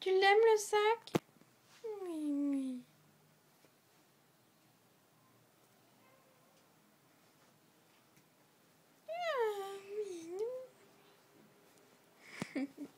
Tu l'aimes le sac? Mimi. Ah, minou.